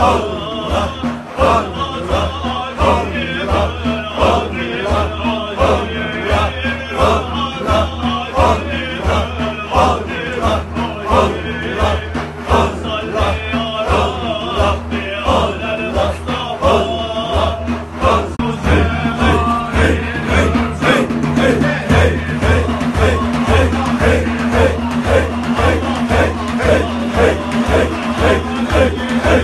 Allah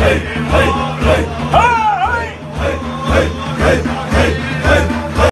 hey, hey, hey, hey.